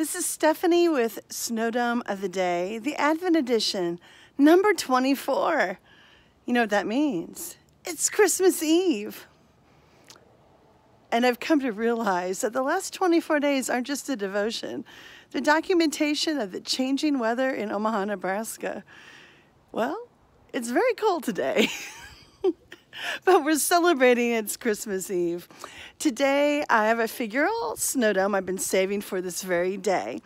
This is Stephanie with Snowdome of the Day, the Advent Edition, number 24. You know what that means? It's Christmas Eve. And I've come to realize that the last 24 days aren't just a devotion, the documentation of the changing weather in Omaha, Nebraska. Well, it's very cold today. but we're celebrating it's Christmas Eve. Today I have a figural snow dome I've been saving for this very day.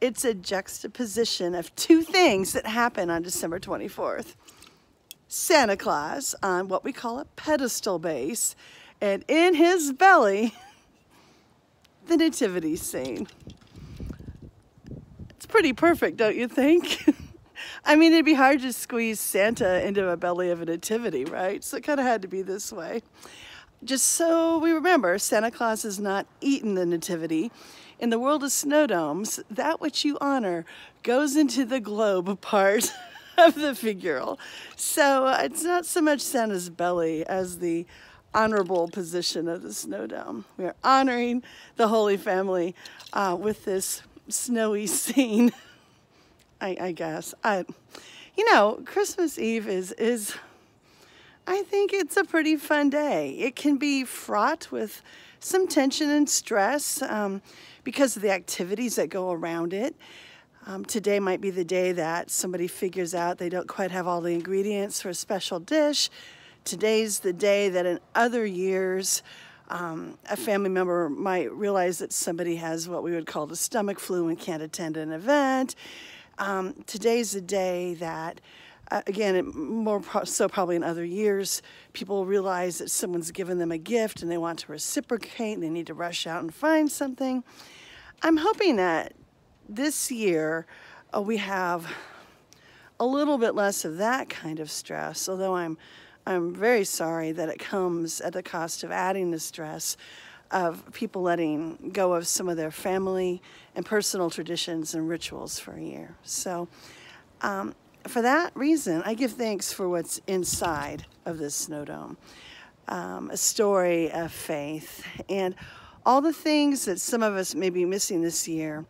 It's a juxtaposition of two things that happen on December 24th. Santa Claus on what we call a pedestal base, and in his belly, the nativity scene. It's pretty perfect, don't you think? I mean, it'd be hard to squeeze Santa into a belly of a nativity, right? So it kind of had to be this way. Just so we remember, Santa Claus is not eating the nativity. In the world of snow domes, that which you honor goes into the globe part of the figural. So uh, it's not so much Santa's belly as the honorable position of the snow dome. We are honoring the Holy Family uh, with this snowy scene. I, I guess. I, you know, Christmas Eve is is. I think it's a pretty fun day. It can be fraught with some tension and stress um, because of the activities that go around it. Um, today might be the day that somebody figures out they don't quite have all the ingredients for a special dish. Today's the day that in other years, um, a family member might realize that somebody has what we would call the stomach flu and can't attend an event. Um, today's a day that, uh, again, more pro so probably in other years, people realize that someone's given them a gift and they want to reciprocate and they need to rush out and find something. I'm hoping that this year uh, we have a little bit less of that kind of stress, although I'm, I'm very sorry that it comes at the cost of adding the stress of people letting go of some of their family and personal traditions and rituals for a year. So, um, for that reason, I give thanks for what's inside of this snow dome um, a story of faith. And all the things that some of us may be missing this year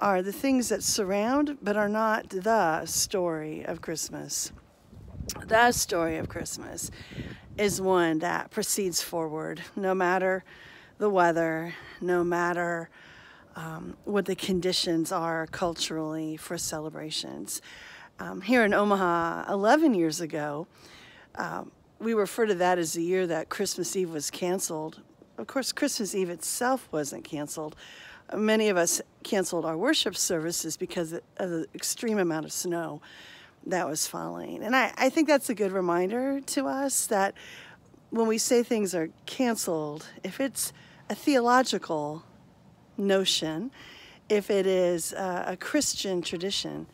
are the things that surround but are not the story of Christmas. The story of Christmas is one that proceeds forward no matter the weather, no matter um, what the conditions are culturally for celebrations. Um, here in Omaha, 11 years ago, um, we refer to that as the year that Christmas Eve was canceled. Of course, Christmas Eve itself wasn't canceled. Many of us canceled our worship services because of the extreme amount of snow that was falling. And I, I think that's a good reminder to us that when we say things are canceled, if it's a theological notion, if it is a Christian tradition,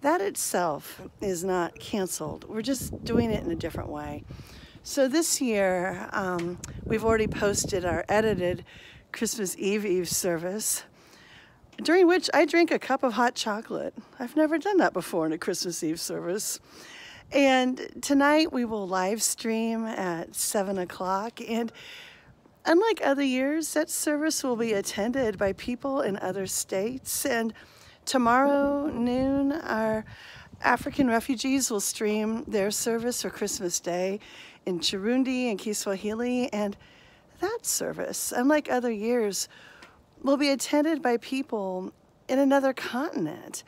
that itself is not canceled. We're just doing it in a different way. So this year, um, we've already posted our edited Christmas Eve Eve service, during which I drink a cup of hot chocolate. I've never done that before in a Christmas Eve service. And tonight we will live stream at 7 o'clock. And Unlike other years, that service will be attended by people in other states. And tomorrow noon, our African refugees will stream their service for Christmas Day in Kirundi and Kiswahili. And that service, unlike other years, will be attended by people in another continent.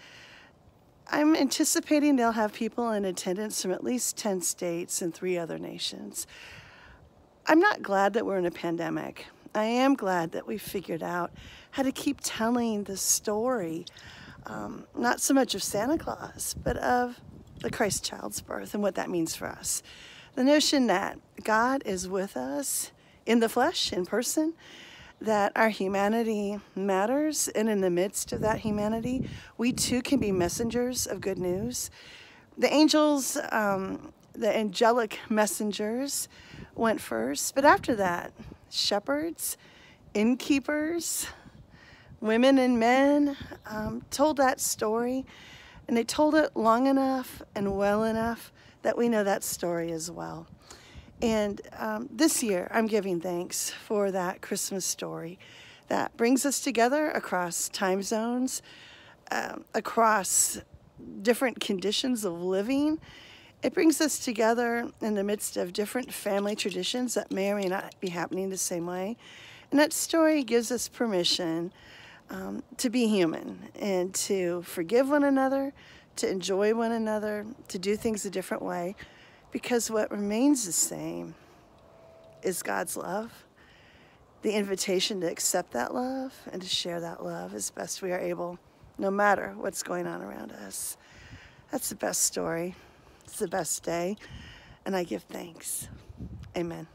I'm anticipating they'll have people in attendance from at least 10 states and three other nations. I'm not glad that we're in a pandemic. I am glad that we figured out how to keep telling the story, um, not so much of Santa Claus, but of the Christ child's birth and what that means for us. The notion that God is with us in the flesh, in person, that our humanity matters, and in the midst of that humanity, we too can be messengers of good news. The angels, um, the angelic messengers, went first. But after that, shepherds, innkeepers, women and men um, told that story. And they told it long enough and well enough that we know that story as well. And um, this year, I'm giving thanks for that Christmas story that brings us together across time zones, um, across different conditions of living. It brings us together in the midst of different family traditions that may or may not be happening the same way. And that story gives us permission um, to be human and to forgive one another, to enjoy one another, to do things a different way, because what remains the same is God's love, the invitation to accept that love and to share that love as best we are able, no matter what's going on around us. That's the best story. It's the best day, and I give thanks. Amen.